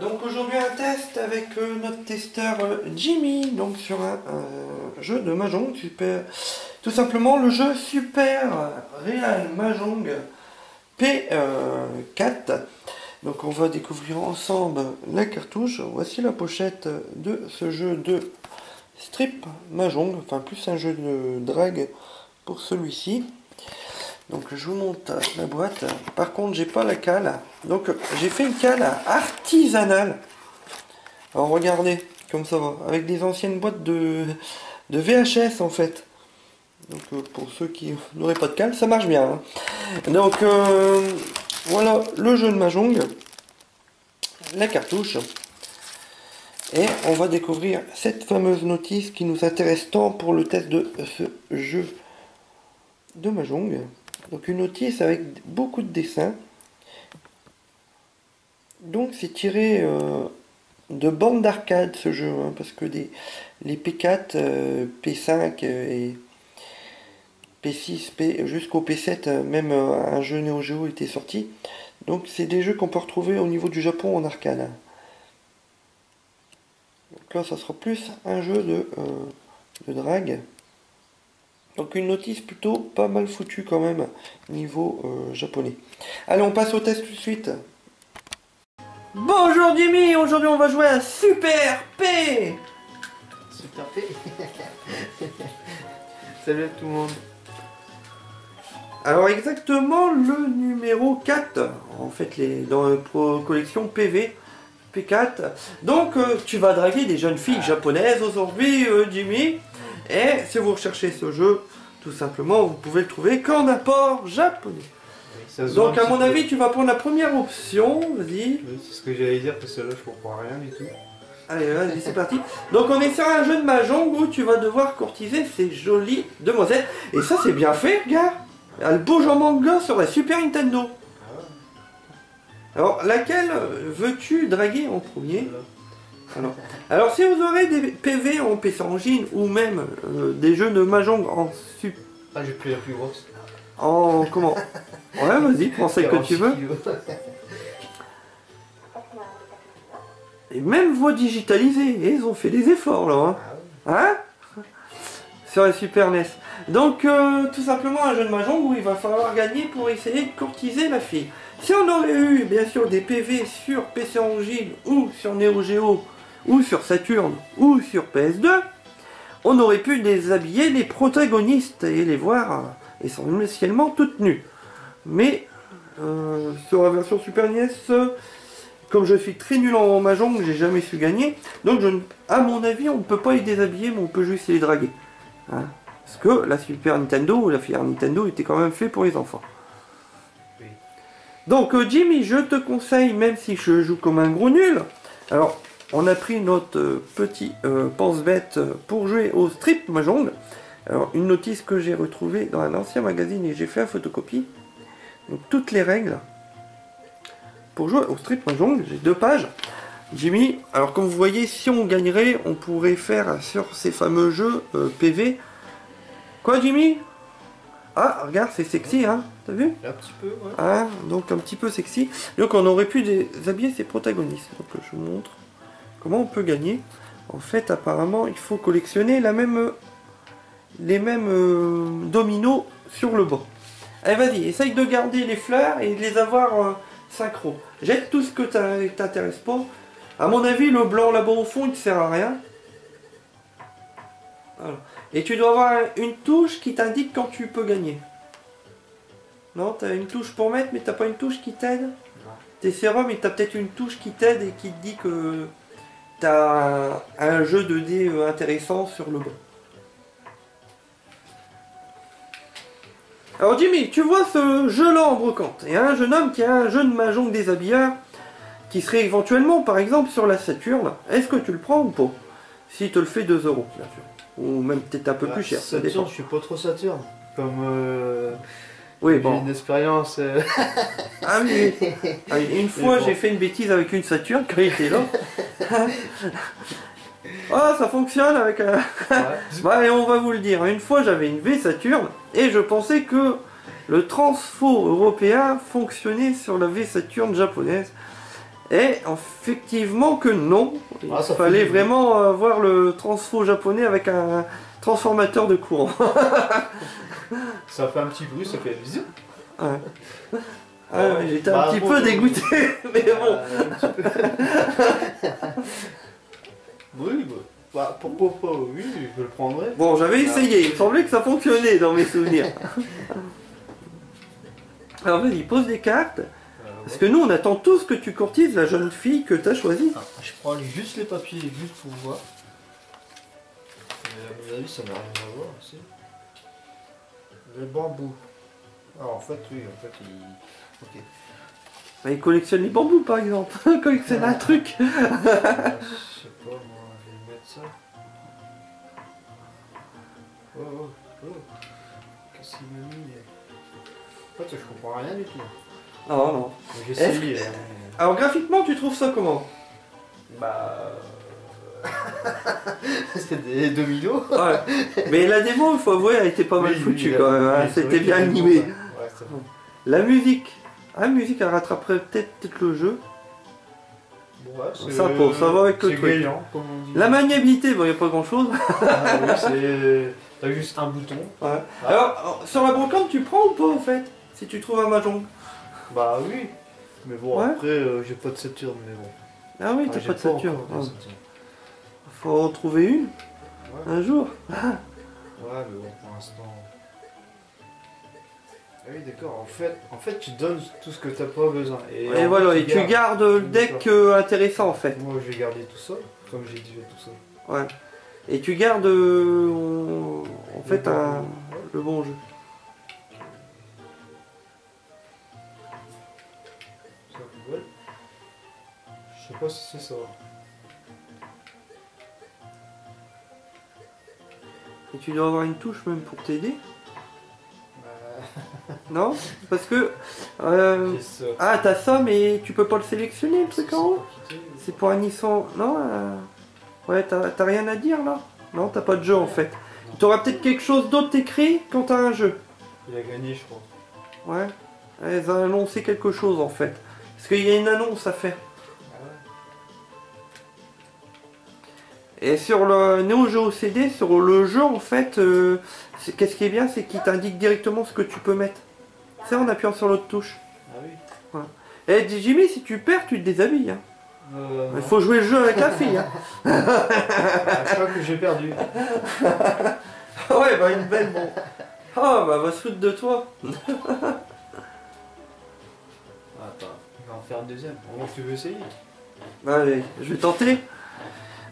Donc aujourd'hui un test avec euh, notre testeur euh, Jimmy, donc sur un euh, jeu de Mahjong, super, tout simplement le jeu Super Real Mahjong P4. Donc on va découvrir ensemble la cartouche. Voici la pochette de ce jeu de strip Mahjong, enfin plus un jeu de drague pour celui-ci. Donc je vous montre la boîte. Par contre, j'ai pas la cale. Donc j'ai fait une cale artisanale. Alors regardez comme ça va, avec des anciennes boîtes de, de VHS en fait. Donc euh, pour ceux qui n'auraient pas de cale, ça marche bien. hein. Donc euh, voilà le jeu de Mahjong, la cartouche. Et on va découvrir cette fameuse notice qui nous intéresse tant pour le test de ce jeu de Mahjong. Donc une notice avec beaucoup de dessins. Donc c'est tiré euh, de bandes d'arcade ce jeu, hein, parce que les P4, euh, P5 euh, et P6, P, jusqu'au P7, euh, même un jeu Neo Geo était sorti. Donc c'est des jeux qu'on peut retrouver au niveau du Japon en arcade. Donc là ça sera plus un jeu de, de drague. Donc une notice plutôt pas mal foutue quand même niveau euh, japonais. Allez, on passe au test tout de suite. Bonjour Jimmy, aujourd'hui on va jouer à Super P. Super P. Salut à tout le monde. Alors exactement le numéro 4, en fait les, dans la collection PV, P4. Donc euh, tu vas draguer des jeunes filles japonaises aujourd'hui euh, Jimmy. Et si vous recherchez ce jeu, tout simplement vous pouvez le trouver qu'en apport japonais. Donc à mon peu. avis tu vas prendre la première option, vas-y. Oui, c'est ce que j'allais dire parce que là je comprends rien du tout. Allez, vas-y, c'est parti. Donc on est sur un jeu de mahjong où tu vas devoir courtiser ces jolies demoiselles. Et ça c'est bien fait, regarde. Le beau genre manga sur la Super Nintendo. Alors, laquelle veux-tu draguer en premier? Alors, alors, si vous aurez des PV en PC Engine ou même euh, des jeux de mahjong en sup... Ah j'ai pris la plus grosse. en... comment? Ouais, vas-y, prends celle que tu 46 veux. Et même voix digitalisée, et ils ont fait des efforts là. Hein Hein? Sur la Super NES. Donc, euh, tout simplement un jeu de mahjong où il va falloir gagner pour essayer de courtiser la fille. Si on aurait eu, bien sûr, des PV sur PC Engine ou sur Neo Geo ou sur Saturn ou sur PS2, on aurait pu déshabiller les protagonistes et les voir essentiellement toutes nues. Mais euh, sur la version Super NES, comme je suis très nul en mahjong, j'ai jamais su gagner. Donc, je, à mon avis, on ne peut pas les déshabiller, mais on peut juste les draguer. Hein. Parce que la Super Nintendo ou la fière Nintendo était quand même fait pour les enfants. Donc, euh, Jimmy, je te conseille, même si je joue comme un gros nul, alors, on a pris notre euh, petit euh, pense-bête euh, pour jouer au strip mahjong. Alors, une notice que j'ai retrouvée dans un ancien magazine et j'ai fait la photocopie. Donc, toutes les règles pour jouer au strip mahjong, j'ai deux pages. Jimmy, alors comme vous voyez, si on gagnerait, on pourrait faire sur ces fameux jeux euh, PV. Quoi, Jimmy? Ah, regarde, c'est sexy, hein T'as vu? Un petit peu, ouais. ah, donc un petit peu sexy. Donc on aurait pu déshabiller ses protagonistes. Donc je vous montre comment on peut gagner. En fait, apparemment, il faut collectionner la même, les mêmes euh, dominos sur le banc. Allez, vas-y, essaye de garder les fleurs et de les avoir euh, synchro. Jette tout ce que t'intéresse pas. À mon avis, le blanc là-bas au fond, il ne sert à rien. Voilà. Et tu dois avoir une touche qui t'indique quand tu peux gagner. Non, t'as une touche pour mettre, mais t'as pas une touche qui t'aide. T'es sérum et t'as peut-être une touche qui t'aide et qui te dit que un, un jeu de dés euh, intéressant sur le banc. Alors Jimmy, tu vois ce jeu-là en brocante. Il y a un jeune homme qui a un jeu de mahjong des habilleurs qui serait éventuellement, par exemple, sur la Saturne. Est-ce que tu le prends ou pas? Si te le fait 2 euros, bien sûr. Ou même peut-être un peu plus cher, ça Saturn, dépend. je suis pas trop Saturn. Comme euh, Oui, bon. une expérience. euh, Ah oui, Ah oui, une fois bon. j'ai fait une bêtise avec une Saturn quand il était là. Ah, ça fonctionne avec un. ouais. Bah, allez, on va vous le dire. Une fois j'avais une V Saturn et je pensais que le transfo européen fonctionnait sur la V Saturn japonaise. Et effectivement que non. Il Ah, fait fallait vraiment euh, voir le transfo japonais avec un transformateur de courant. Ça fait un petit bruit, ça fait. Ouais. Ah ouais, J'étais Bah, un petit peu dégoûté, mais bon. Un oui, bah, bah, pourquoi pas, oui, je le prendrais. Bon, j'avais essayé, il me semblait que ça fonctionnait dans mes souvenirs. Alors vas-y, pose des cartes. Euh, Parce que nous, on attend tous que tu courtises la jeune fille que t'as choisie. Ah, je prends juste les papiers, juste pour voir. Mais à mon avis, ça n'a rien à voir aussi. Le bambou. Ah, en fait, oui, en fait, il. Ok. Bah, il collectionne les bambous, par exemple. Il collectionne un truc. Euh, je sais pas, moi, je vais mettre ça. Oh, oh, oh. Qu'est-ce qu'il m'a mis En fait, je comprends rien du tout. Non, non. J'ai essayé. hein, Alors graphiquement, tu trouves ça comment? Bah. C'est des dominos. Ouais. Mais la démo, il faut avouer, elle était pas mal Oui, foutue oui, quand même. hein. C'était bien a animé. Ouais, bon. La musique. Ah, la musique, elle rattraperait peut-être le jeu. Ouais, c'est- Ça pose, ça va avec le truc. gagnant, comme on dit. La maniabilité, bon, il n'y a pas grand chose. Ah oui, c'est. T'as juste un bouton. Ouais. Alors, alors, sur la brocante, tu prends ou pas en fait Si tu trouves un mahjong? Bah oui. Mais bon, Ouais. après, euh, j'ai pas de Saturne, mais bon. Ah oui, Ah, t'as pas de Saturne. Faut en trouver une Ouais. un jour. Ouais, mais bon, pour l'instant. Ah oui, d'accord. En fait, en fait, tu donnes tout ce que t'as pas besoin. Et, voilà, fait, et tu gardes le deck intéressant en fait. Moi, je vais garder tout ça, comme j'ai dit tout ça. Ouais. Et tu gardes euh, en, en fait un, Ouais. le bon jeu. Je sais pas si c'est ça. Et tu dois avoir une touche même pour t'aider. Bah, Non? Parce que. euh, ah, t'as ça, mais tu peux pas le sélectionner le truc en haut C'est pour un Nissan. Non euh, Ouais, t'as t'as rien à dire là? Non, t'as pas de jeu en fait. T'auras peut-être quelque chose d'autre écrit quand t'as un jeu. Il a gagné, je crois. Ouais. Elles ont annoncé quelque chose en fait. Parce qu'il y a une annonce à faire. Et sur le Neo Geo CD, sur le jeu en fait, euh, qu'est-ce qui est bien, c'est qu'il t'indique directement ce que tu peux mettre. C'est en appuyant sur l'autre touche. Ah oui. Et dis Jimmy, si tu perds, tu te déshabilles. hein. Euh, Il faut jouer le jeu avec la fille. hein. Ah, je crois que j'ai perdu. ouais, bah une belle bon. Oh, bah va se foutre de toi. Attends, on va en faire un deuxième. Comment tu veux essayer Allez, je vais tenter.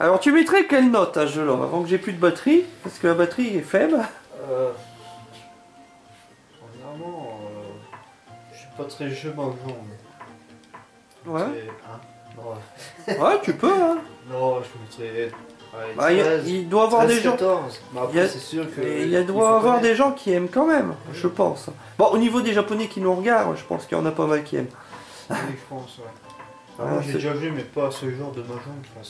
Alors tu mettrais quelle note à ce jeu-là avant que j'ai plus de batterie Parce que la batterie est faible? Euh. Premièrement, euh, je suis pas très jeu mahjong. Ouais. Non, Ouais, tu peux. Hein. non, je mettrais. ouais, Bah, il, y a- 13, il doit y avoir des 13, gens. 14. Mais Il y a- après, c'est sûr que. Et il y a il doit avoir connaître. des gens qui aiment quand même, je pense. Bon, au niveau des japonais qui nous regardent, je pense qu'il y en a pas mal qui aiment. Oui, je pense, ouais. Ah, j'ai déjà vu, mais pas ce genre de mahjong. Enfin,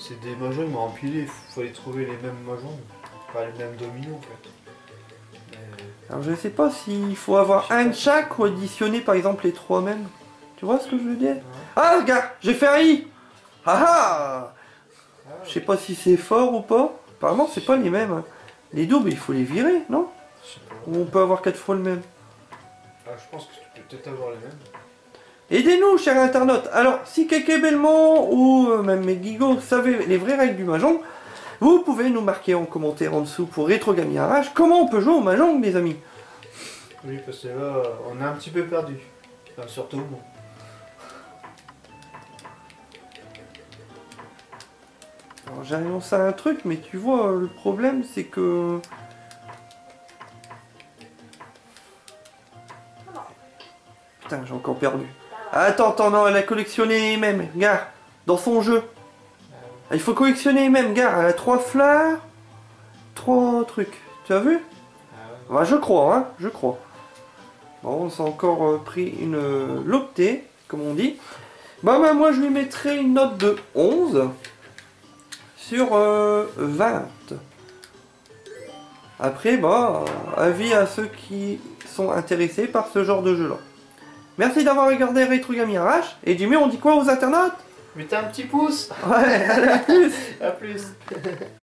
c'est... des mahjong, mais empilés. Il fallait trouver les mêmes mahjong. Pas les mêmes dominos, en fait. Mais- Alors je sais pas s'il faut avoir un de chaque ou additionner par exemple les trois mêmes. Tu vois ce que je veux dire? Ouais. Ah regarde, j'ai fait un i Ah ah Ah, Je sais pas si c'est fort ou pas. Apparemment c'est pas les mêmes. hein. Les doubles il faut les virer, non? Ou on peut avoir quatre fois le même? Ah, je pense que tu peux peut-être avoir les mêmes. Aidez-nous, chers internautes. Alors, si Keke Belmont ou euh, même mes Guigo savez les vraies règles du Mahjong, vous pouvez nous marquer en commentaire en dessous pour Arrache comment on peut jouer au Mahjong, mes amis? Oui, parce que là, on a un petit peu perdu. Enfin, surtout moi. Alors, j'ai annoncé un truc, mais tu vois, le problème c'est que. Putain, j'ai encore perdu. Attends, attends, non, elle a collectionné mêmes, regarde, dans son jeu. Il faut collectionner mêmes, regarde, elle a trois fleurs, trois trucs. Tu as vu? Ah, Bah, je crois, hein, je crois. Bon, on s'est encore euh, pris une euh, loctée, comme on dit. Bah, bah, moi, je lui mettrai une note de 11 sur euh, 20. Après, bah, euh, avis à ceux qui sont intéressés par ce genre de jeu-là. Merci d'avoir regardé Retro Gaming RH. Et Jimmy, on dit quoi aux internautes? Mettez un petit pouce. Ouais, allez, à plus. À plus